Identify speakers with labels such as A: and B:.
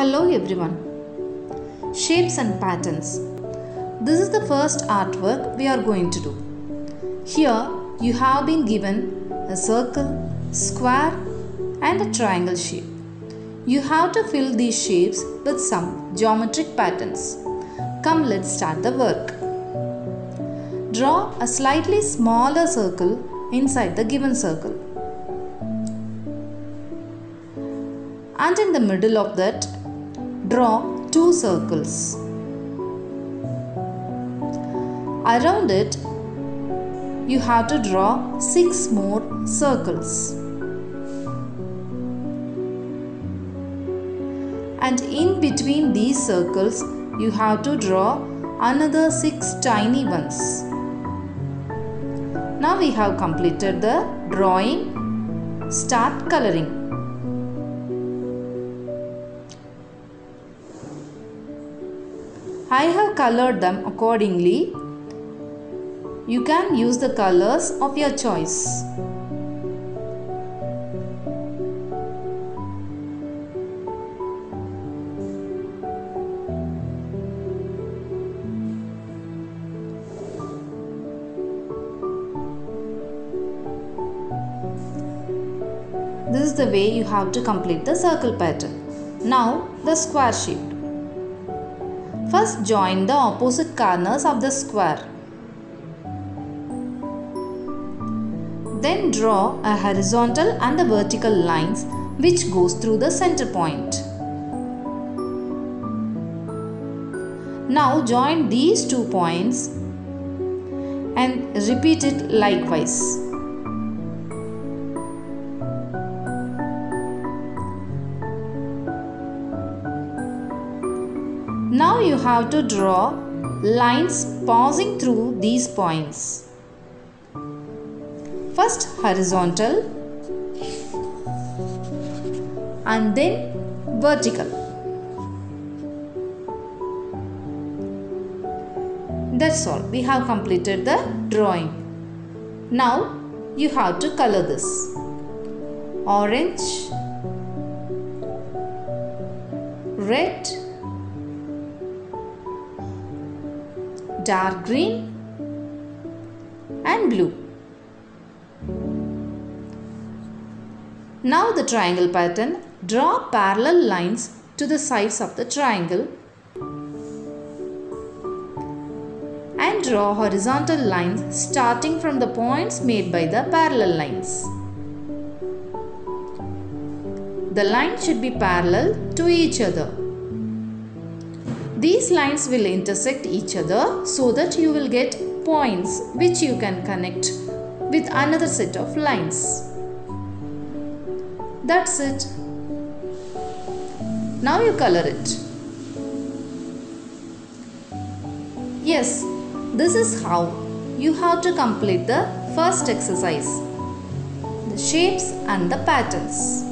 A: Hello everyone. Shapes and patterns. This is the first artwork we are going to do. Here you have been given a circle, square and a triangle shape. You have to fill these shapes with some geometric patterns. Come let's start the work. Draw a slightly smaller circle inside the given circle. And in the middle of that, draw two circles. Around it, you have to draw six more circles. And in between these circles, you have to draw another six tiny ones. Now we have completed the drawing. Start coloring. I have colored them accordingly. You can use the colors of your choice. This is the way you have to complete the circle pattern. Now the square shape. First join the opposite corners of the square. Then draw a horizontal and a vertical lines which goes through the center point. Now join these two points and repeat it likewise. Now you have to draw lines passing through these points. First horizontal and then vertical. That's all. We have completed the drawing. Now you have to color this. Orange, red, dark green and blue. Now the triangle pattern, draw parallel lines to the sides of the triangle and draw horizontal lines starting from the points made by the parallel lines. The lines should be parallel to each other. These lines will intersect each other so that you will get points which you can connect with another set of lines. That's it. Now you color it. Yes, this is how you have to complete the first exercise. The shapes and the patterns.